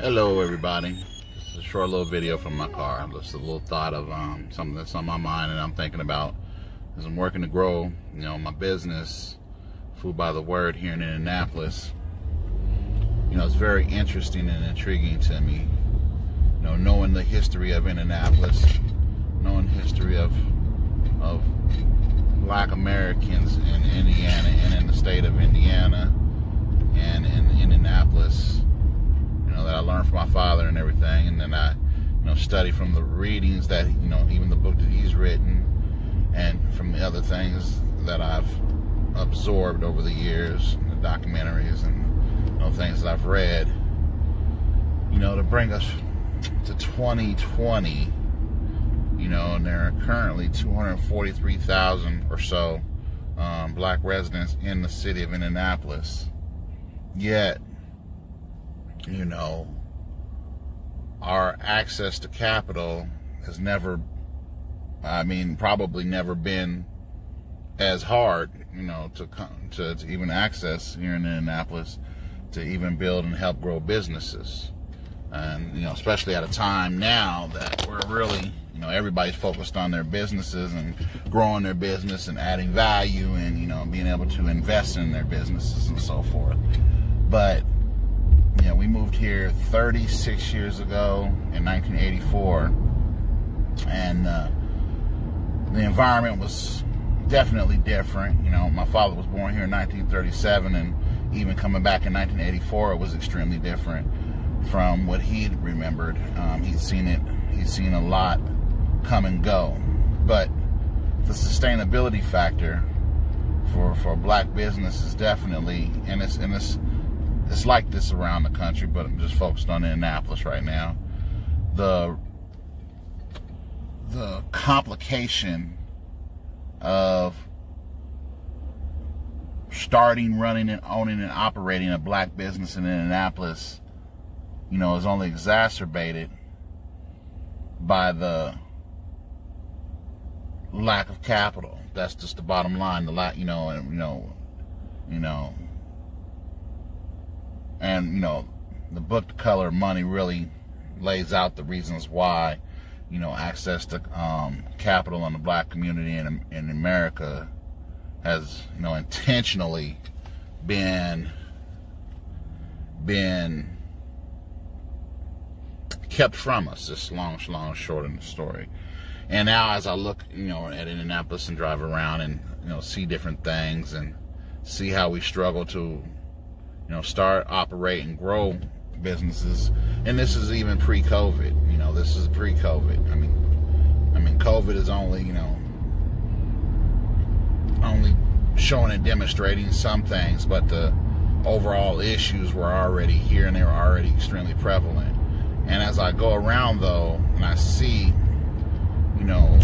Hello, everybody. Just a short little video from my car. Just a little thought of um, something that's on my mind and I'm thinking about as I'm working to grow, you know, my business, Food by the Word here in Indianapolis. You know, it's very interesting and intriguing to me. You know, knowing the history of Indianapolis, knowing history of of Black Americans in Indiana and in the state of Indiana and in Indianapolis know, that I learned from my father and everything. And then I, you know, study from the readings that, you know, even the book that he's written and from the other things that I've absorbed over the years, the documentaries and, you know, things that I've read, you know, to bring us to 2020, you know, and there are currently 243,000 or so um, black residents in the city of Indianapolis. Yet, you know, our access to capital has never, I mean, probably never been as hard, you know, to to, to even access here in Indianapolis to even build and help grow businesses. And, you know, especially at a time now that we're really, you know, everybody's focused on their businesses and growing their business and adding value and, you know, being able to invest in their businesses and so forth. But here 36 years ago in 1984, and uh, the environment was definitely different. You know, my father was born here in 1937, and even coming back in 1984, it was extremely different from what he remembered. Um, he'd seen it, he'd seen a lot come and go, but the sustainability factor for for black business is definitely, and it's and it's it's like this around the country, but I'm just focused on Indianapolis right now. The the complication of starting, running, and owning and operating a black business in Indianapolis, you know, is only exacerbated by the lack of capital. That's just the bottom line. The lack, you know, and you know, you know, and you know the book The color money really lays out the reasons why you know access to um, capital in the black community in, in america has you know intentionally been been kept from us. This long long short in the story. And now as i look you know at indianapolis and drive around and you know see different things and see how we struggle to you know, start, operate, and grow businesses. And this is even pre-COVID. You know, this is pre-COVID. I mean, I mean, COVID is only you know only showing and demonstrating some things, but the overall issues were already here and they were already extremely prevalent. And as I go around though, and I see, you know,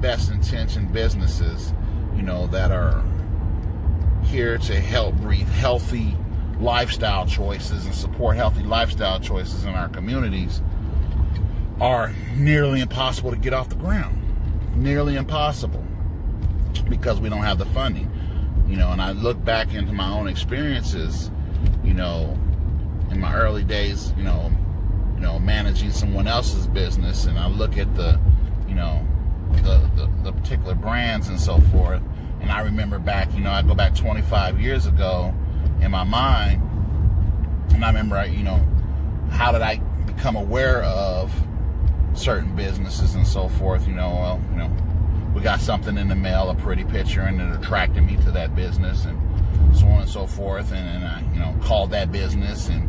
best intentioned businesses, you know, that are here to help breathe healthy lifestyle choices and support healthy lifestyle choices in our communities are nearly impossible to get off the ground. Nearly impossible because we don't have the funding. You know, and I look back into my own experiences, you know, in my early days, you know, you know, managing someone else's business and I look at the, you know, the, the, the particular brands and so forth. And I remember back, you know, I go back 25 years ago in my mind. And I remember, you know, how did I become aware of certain businesses and so forth? You know, well, you know, we got something in the mail, a pretty picture, and it attracted me to that business, and so on and so forth. And, and I, you know, called that business, and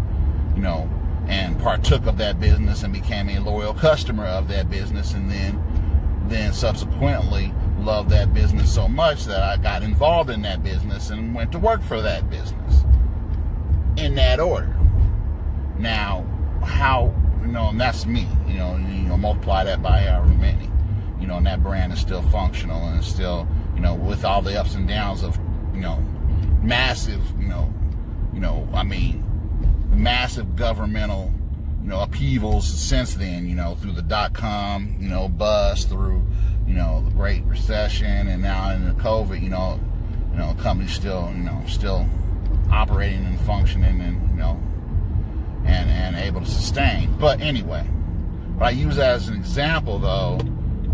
you know, and partook of that business, and became a loyal customer of that business, and then, then subsequently loved that business so much that I got involved in that business and went to work for that business in that order. Now, how, you know, and that's me, you know, you know, multiply that by however many, you know, and that brand is still functional and still, you know, with all the ups and downs of, you know, massive, you know, you know, I mean, massive governmental, you know, upheavals since then, you know, through the dot com, you know, bust, through you know, the Great Recession and now in the COVID, you know, you know, companies still, you know, still operating and functioning and, you know, and, and able to sustain. But anyway, but I use that as an example though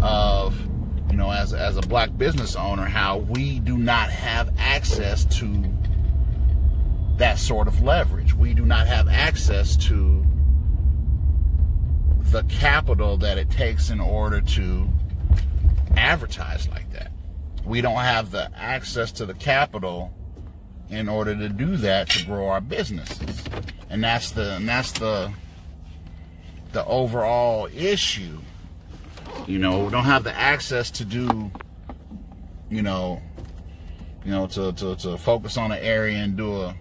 of you know as as a black business owner how we do not have access to that sort of leverage. We do not have access to the capital that it takes in order to advertise like that. We don't have the access to the capital in order to do that to grow our businesses. And that's the and that's the the overall issue. You know, we don't have the access to do you know you know to, to, to focus on an area and do a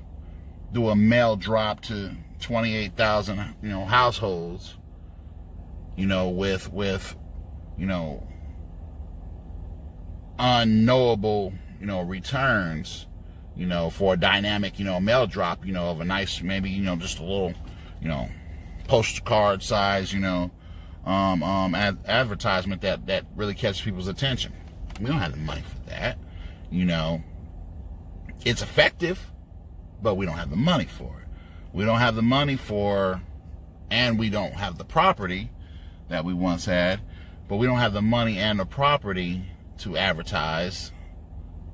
do a mail drop to 28,000 you know households you know with with you know unknowable you know returns you know, for a dynamic, you know, mail drop, you know, of a nice, maybe, you know, just a little, you know, postcard size, you know, um, um, ad- advertisement that, that really catches people's attention. We don't have the money for that, you know. It's effective, but we don't have the money for it. We don't have the money for, and we don't have the property that we once had, but we don't have the money and the property to advertise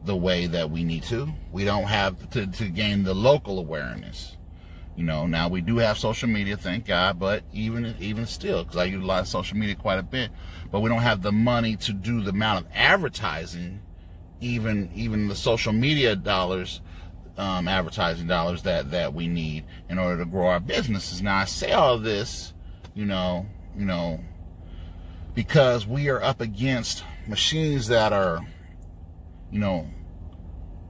the way that we need to. We don't have to, to gain the local awareness. You know, now we do have social media, thank God, but even even still, because I utilize social media quite a bit, but we don't have the money to do the amount of advertising, even even the social media dollars, um, advertising dollars that that we need in order to grow our businesses. Now I say all this, you know, you know, because we are up against machines that are you know,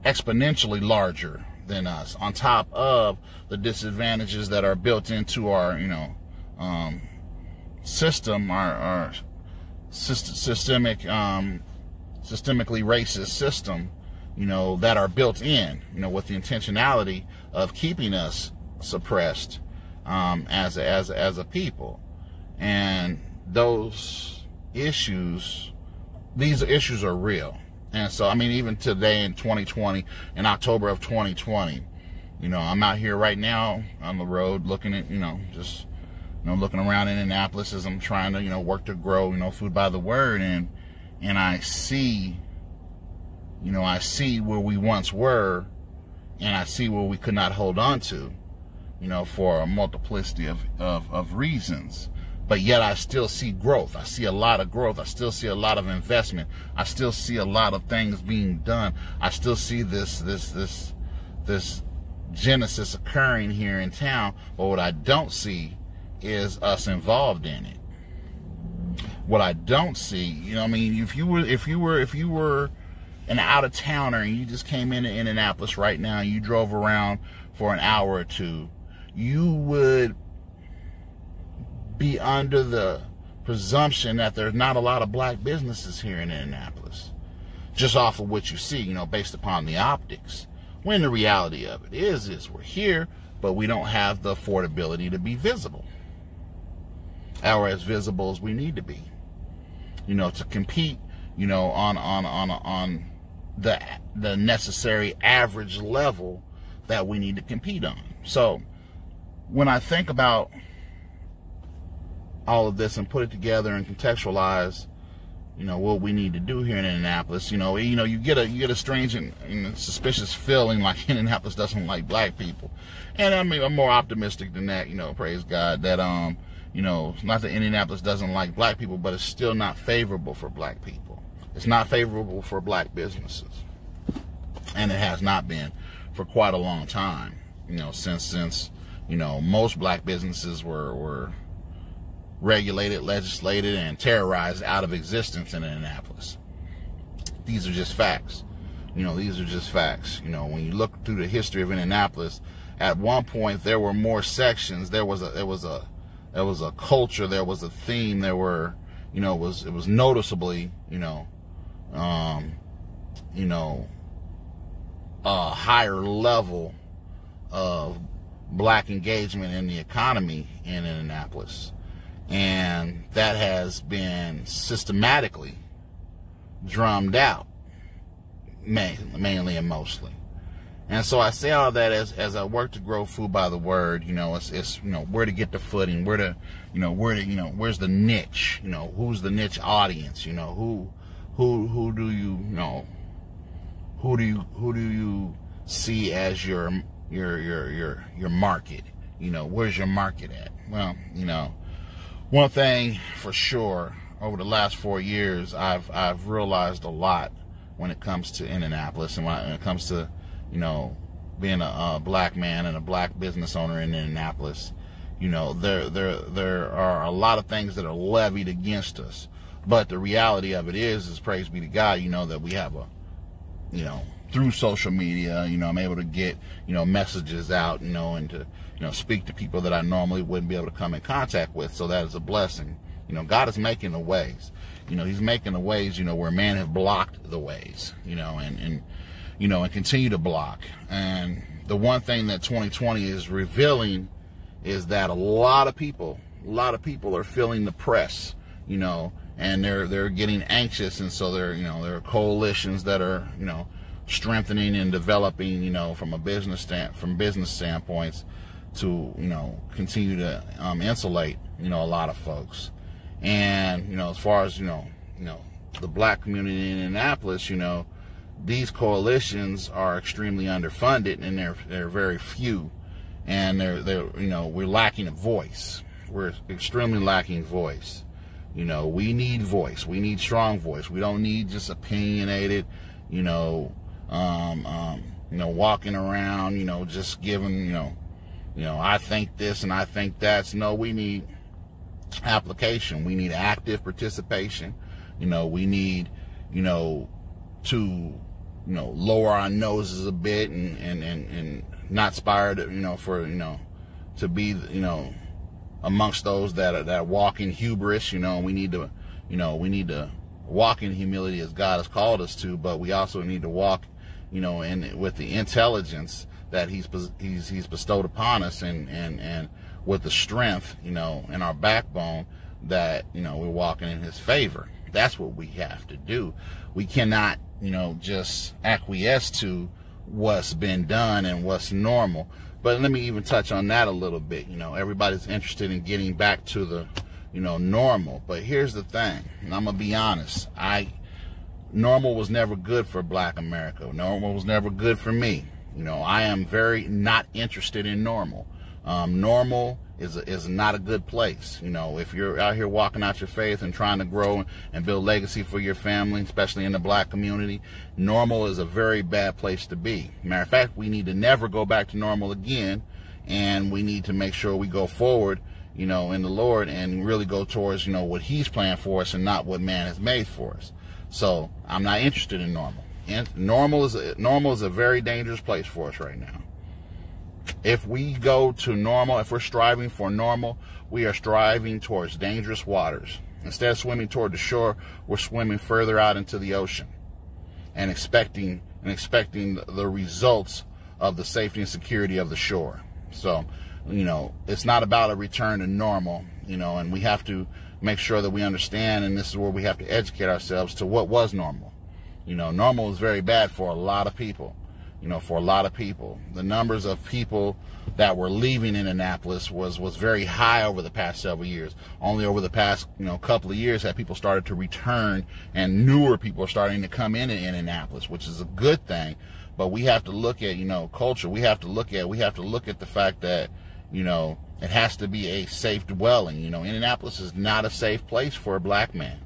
exponentially larger than us, on top of the disadvantages that are built into our, you know, um, system, our, our systemic, um, systemically racist system, you know, that are built in, you know, with the intentionality of keeping us suppressed um, as a, as a, as a people, and those issues, these issues are real. And so, I mean, even today in 2020, in October of 2020, you know, I'm out here right now on the road looking at, you know, just, you know, looking around in Annapolis as I'm trying to, you know, work to grow, you know, food by the word. And, and I see, you know, I see where we once were and I see where we could not hold on to, you know, for a multiplicity of, of, of reasons but yet I still see growth. I see a lot of growth. I still see a lot of investment. I still see a lot of things being done. I still see this this this this genesis occurring here in town. But what I don't see is us involved in it. What I don't see, you know, I mean, if you were if you were if you were an out of towner and you just came into Indianapolis right now and you drove around for an hour or two, you would be under the presumption that there's not a lot of black businesses here in Indianapolis, just off of what you see, you know, based upon the optics. When the reality of it is, is we're here, but we don't have the affordability to be visible, or as visible as we need to be, you know, to compete, you know, on on on on the the necessary average level that we need to compete on. So when I think about all of this and put it together and contextualize, you know, what we need to do here in Indianapolis. You know, you know, you get a you get a strange and, and suspicious feeling like Indianapolis doesn't like black people, and I mean, I'm more optimistic than that. You know, praise God that um, you know, not that Indianapolis doesn't like black people, but it's still not favorable for black people. It's not favorable for black businesses, and it has not been for quite a long time. You know, since since you know most black businesses were were regulated, legislated, and terrorized out of existence in Indianapolis. These are just facts. You know, these are just facts. You know, when you look through the history of Indianapolis, at one point there were more sections. There was a there was a there was a culture. There was a theme. There were you know it was it was noticeably you know um, you know a higher level of black engagement in the economy in Indianapolis. And that has been systematically drummed out, mainly and mostly. And so I say all that as, as I work to grow food by the word, you know, it's, it's, you know, where to get the footing, where to, you know, where to, you know, where's the niche, you know, who's the niche audience, you know, who, who, who do you, you know, who do you, who do you see as your, your, your, your, your market? You know, where's your market at? Well, you know, one thing for sure over the last four years, I've, I've realized a lot when it comes to Indianapolis and when it comes to, you know, being a, a, black man and a black business owner in Indianapolis, you know, there there there are a lot of things that are levied against us. But the reality of it is, is praise be to God, you know, that we have a, you know, through social media, you know, I'm able to get, you know, messages out, you know, and to, you know, speak to people that I normally wouldn't be able to come in contact with. So that is a blessing. You know, God is making the ways. You know, He's making the ways, you know, where man have blocked the ways, you know, and, and you know, and continue to block. And the one thing that 2020 is revealing is that a lot of people, a lot of people are feeling the press, you know, and they're they're getting anxious, and so there, you know, there are coalitions that are, you know, strengthening and developing, you know, from a business stand from business standpoints to, you know, continue to um, insulate, you know, a lot of folks. And you know, as far as you know, you know, the black community in Annapolis, you know, these coalitions are extremely underfunded and they're they're very few. And they're they're you know we're lacking a voice. We're extremely lacking voice. You know we need voice. We need strong voice. We don't need just opinionated you know um, um, you know walking around you know just giving you know you know I think this and I think that's no we need application we need active participation you know we need you know to you know, lower our noses a bit and, and, and, and not aspire to, you know, for, you know, to be, you know, amongst those that are, that walk in hubris, you know, we need to, you know, we need to walk in humility as God has called us to, but we also need to walk, you know, and with the intelligence that he's, he's, he's bestowed upon us and, and, and with the strength, you know, in our backbone that, you know, we're walking in his favor. That's what we have to do. We cannot you know, just acquiesce to what's been done and what's normal. But let me even touch on that a little bit. You know, everybody's interested in getting back to the, you know, normal. But here's the thing, and I'm gonna be honest. I normal was never good for black America. Normal was never good for me. You know, I am very not interested in normal. Um, normal is is not a good place. You know, if you're out here walking out your faith and trying to grow and build legacy for your family, especially in the black community, normal is a very bad place to be. Matter of fact, we need to never go back to normal again, and we need to make sure we go forward, you know, in the Lord and really go towards, you know, what He's planned for us and not what man has made for us. So I'm not interested in normal. And normal is a, normal is a very dangerous place for us right now. If we go to normal, if we're striving for normal, we are striving towards dangerous waters. Instead of swimming toward the shore, we're swimming further out into the ocean and expecting and expecting the results of the safety and security of the shore. So, you know, it's not about a return to normal, you know, and we have to make sure that we understand and this is where we have to educate ourselves to what was normal. You know, normal is very bad for a lot of people you know, for a lot of people. The numbers of people that were leaving Indianapolis was was very high over the past several years. Only over the past, you know, couple of years have people started to return and newer people are starting to come in in Indianapolis, which is a good thing. But we have to look at, you know, culture. We have to look at we have to look at the fact that, you know, it has to be a safe dwelling. You know, Indianapolis is not a safe place for a black man.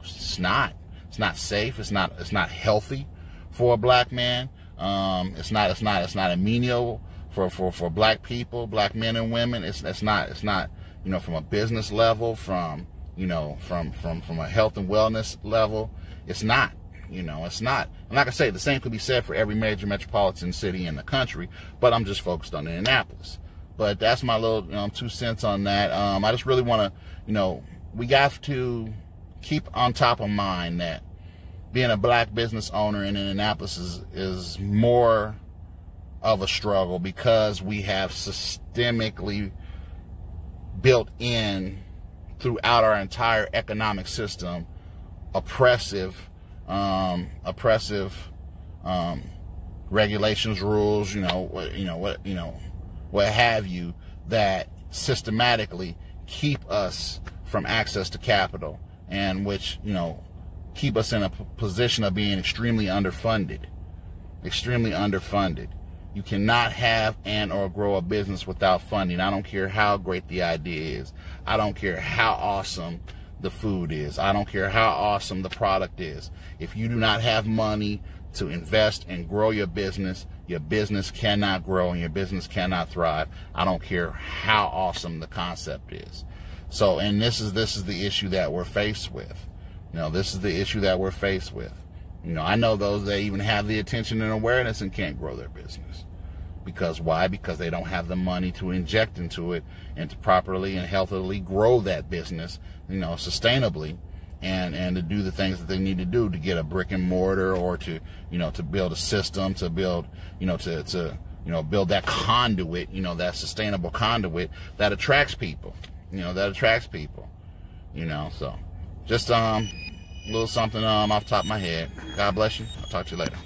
It's not. It's not safe. It's not it's not healthy for a black man. Um, it's not it's not it's not a menial for, for, for black people, black men and women. It's it's not it's not you know from a business level, from you know from from from a health and wellness level. It's not. You know, it's not. And like I say, the same could be said for every major metropolitan city in the country, but I'm just focused on Indianapolis. But that's my little you know, two cents on that. Um, I just really want to, you know, we have to keep on top of mind that being a black business owner in Indianapolis is, is more of a struggle because we have systemically built in throughout our entire economic system oppressive um, oppressive um, regulations, rules, you know, what, you know, what, you know, what have you, that systematically keep us from access to capital and which, you know, keep us in a position of being extremely underfunded. Extremely underfunded. You cannot have and or grow a business without funding. I don't care how great the idea is. I don't care how awesome the food is. I don't care how awesome the product is. If you do not have money to invest and grow your business, your business cannot grow and your business cannot thrive. I don't care how awesome the concept is. So, and this is this is the issue that we're faced with. You know, this is the issue that we're faced with. You know, I know those that even have the attention and awareness and can't grow their business. Because why? Because they don't have the money to inject into it and to properly and healthily grow that business, you know, sustainably and and to do the things that they need to do to get a brick and mortar or to you know to build a system to build you know to to you know build that conduit you know that sustainable conduit that attracts people you know that attracts people you know so just um a little something um off top of my head. God bless you. I'll talk to you later